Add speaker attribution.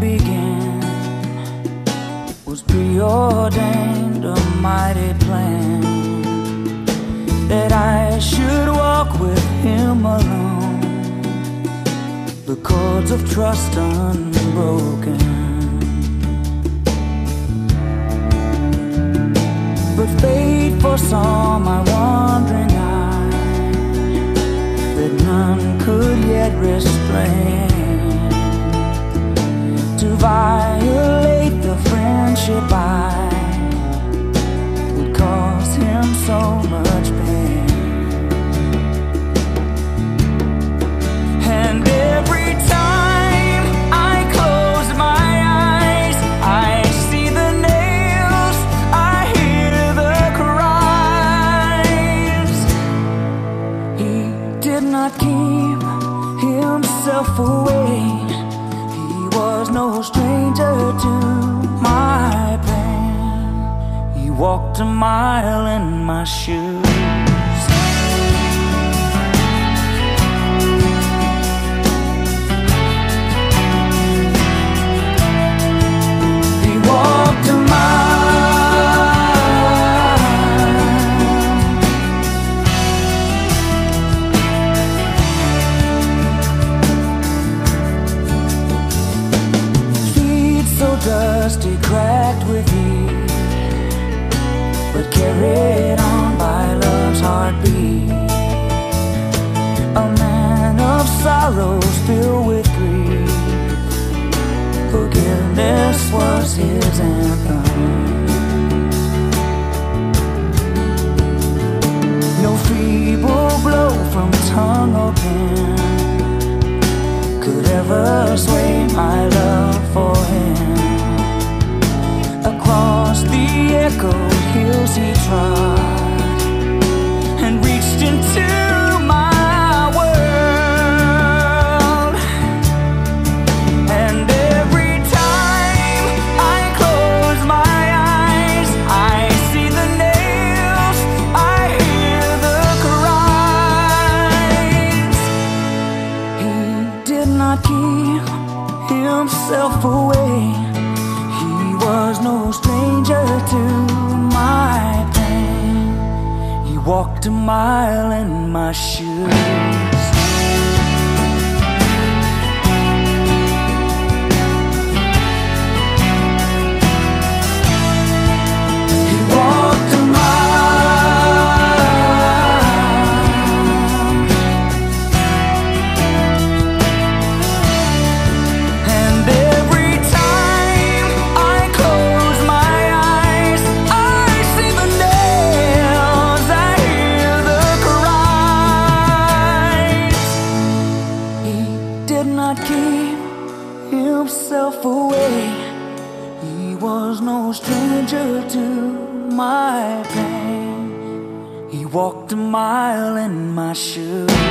Speaker 1: began was preordained a mighty plan that I should walk with him alone, the cords of trust unbroken. But fate foresaw my wandering eye that none could yet restrain. Himself away. He was no stranger to my pain. He walked a mile in my shoes. Carried on by love's heartbeat. A man of sorrows, filled with grief. Forgiveness was his anthem. No feeble blow from tongue or pen could ever sway my love for him. Across the echoed he trod and reached into my world. And every time I close my eyes, I see the nails, I hear the cries. He did not keep himself away. He was no stranger to walked a mile in my shoes. Himself away. He was no stranger to my pain. He walked a mile in my shoes.